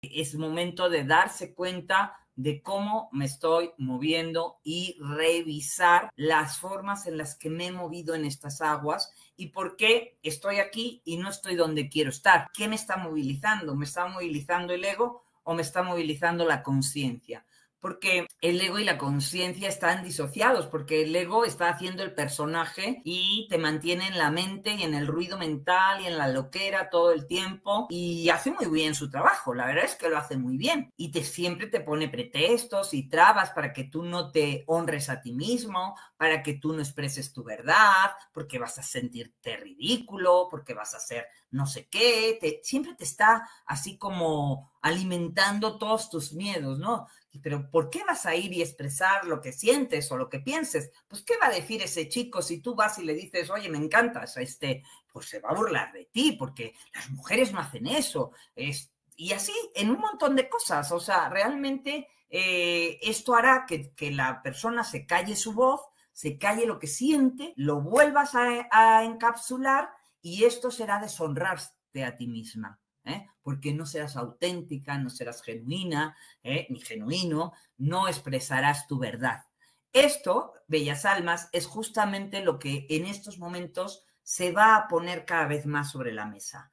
Es momento de darse cuenta de cómo me estoy moviendo y revisar las formas en las que me he movido en estas aguas y por qué estoy aquí y no estoy donde quiero estar. ¿Qué me está movilizando? ¿Me está movilizando el ego o me está movilizando la conciencia? Porque el ego y la conciencia están disociados, porque el ego está haciendo el personaje y te mantiene en la mente y en el ruido mental y en la loquera todo el tiempo y hace muy bien su trabajo, la verdad es que lo hace muy bien. Y te siempre te pone pretextos y trabas para que tú no te honres a ti mismo, para que tú no expreses tu verdad, porque vas a sentirte ridículo, porque vas a ser no sé qué, te, siempre te está así como alimentando todos tus miedos, ¿no? Pero ¿por qué vas a ir y expresar lo que sientes o lo que pienses? Pues ¿qué va a decir ese chico si tú vas y le dices, oye, me encantas, este, pues se va a burlar de ti, porque las mujeres no hacen eso. Es, y así en un montón de cosas. O sea, realmente eh, esto hará que, la persona se calle su voz, se calle lo que siente, lo vuelvas a encapsular y esto será deshonrarte a ti misma. ¿Eh? porque no serás auténtica, no serás genuina, ¿eh? ni genuino, no expresarás tu verdad. Esto, bellas almas, es justamente lo que en estos momentos se va a poner cada vez más sobre la mesa.